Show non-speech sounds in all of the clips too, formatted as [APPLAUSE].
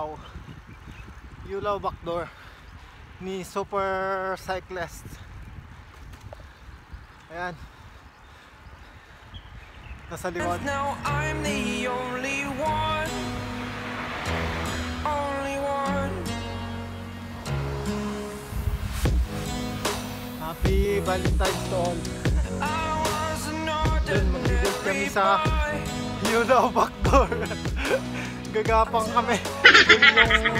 pupunta kami ng Yulaw. Yulaw backdoor ni Super Cyclist. Ayan. Nasa likod. Now I'm the only one, only one. Happy Valentine's to all. I was an Yun, mag-date kami sa boy. Yulaw backdoor [LAUGHS] gagapang kami yun yung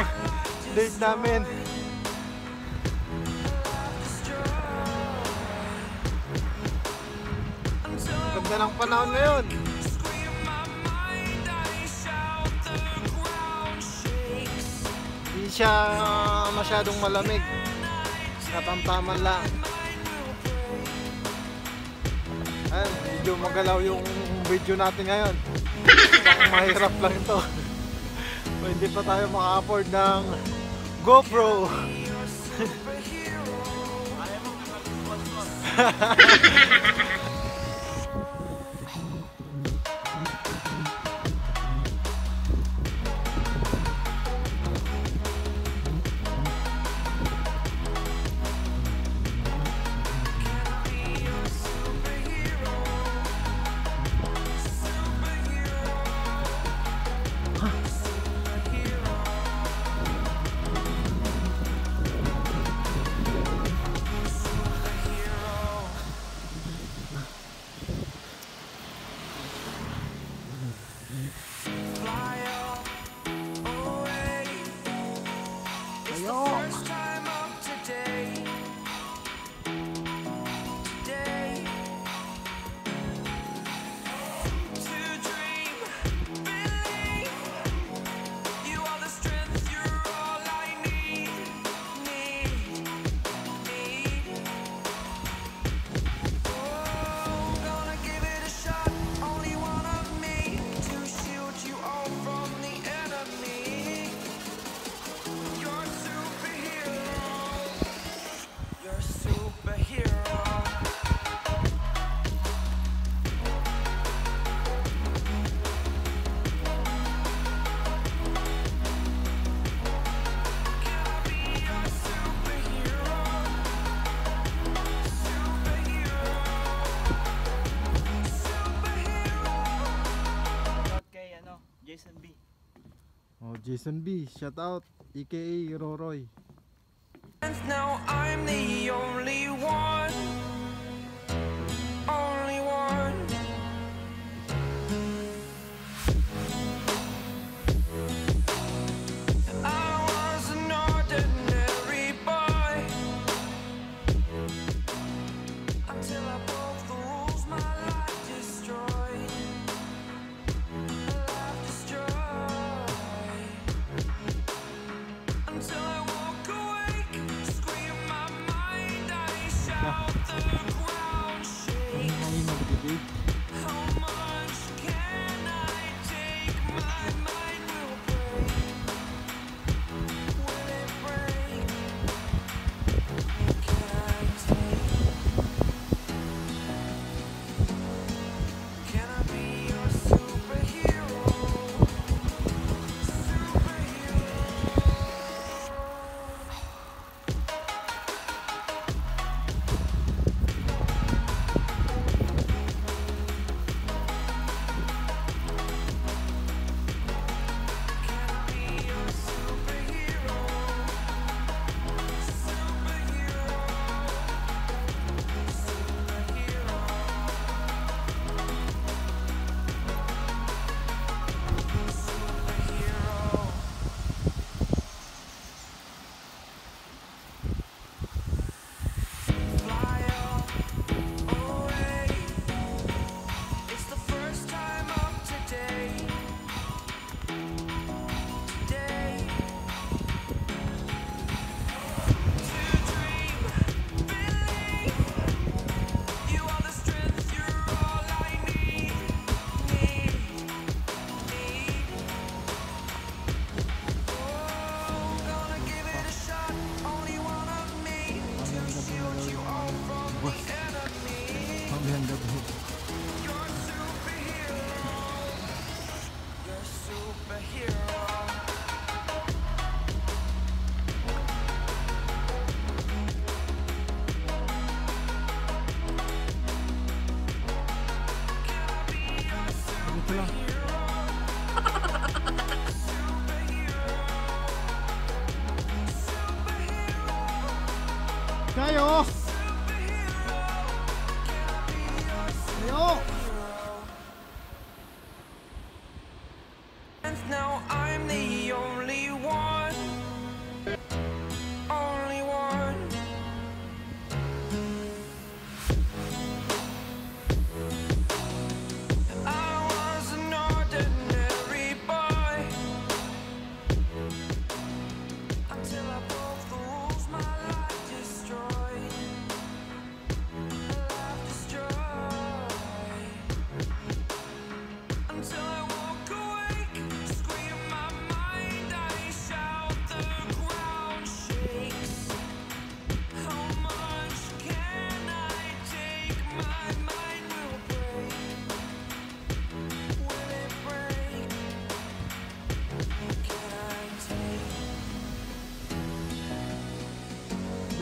date namin ganda ng panahon ngayon. Hindi siya masyadong malamig. Katamtaman lang. Ayan, medyo magalaw yung video natin ngayon. [LAUGHS] Mahirap lang ito. Hindi pa tayo maka-afford ng GoPro. Fly [LAUGHS] Jason B. Oh, Jason B, shout out, aka Roroy. Now I'm the only one, Tayo! Tayo!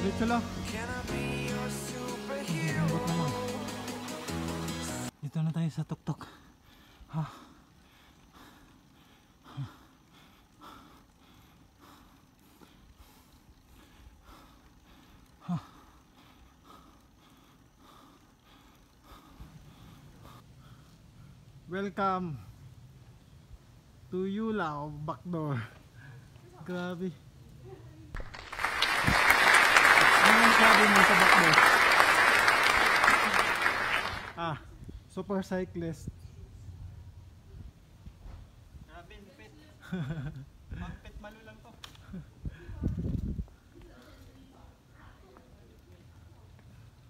Superhero? Dito na tayo sa tuktok. Ha. Ha. Welcome to Yulao Backdoor. Grabe. Ano ang sabi mo sa backdoor? Ah, super cyclist. Grabe, lupit. [LAUGHS] Pangpit malo lang to.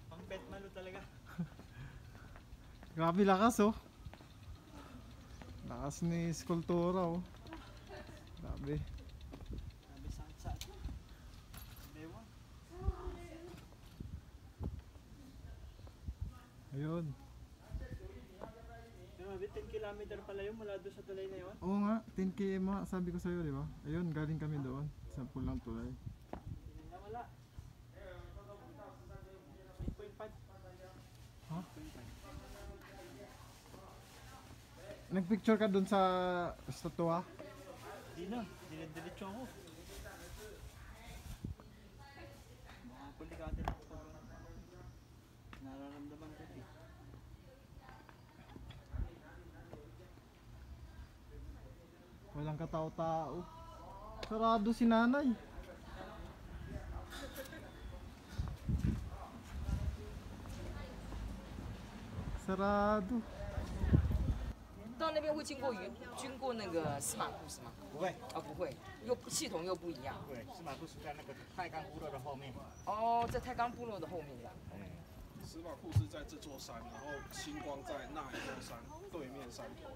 Pangpit malo talaga. Grabe lakas oh. Lakas ni Skulptura oh. Grabe. Grabe Ayun. Grabe, 10 kilometer pala yun mula doon sa tulay na yun. Oo nga, 10 km nga, sabi ko sa'yo, di ba? Ayun, galing kami doon sa pulang tulay. Hindi na wala. 8.5. Ha? Nagpicture ka doon sa statua? Hindi na, dinediretso ako. Mga kulikate Walang katao-tao. Sarado si nanay. Sarado. 到那边会经过云，经过那个司马库是吗？不会，啊，不会，又系统又不一样。对，司马库是在那个太钢部落的后面。哦，在太钢部落的后面的。司马库是在这座山，然后星光在那一座山对面山头。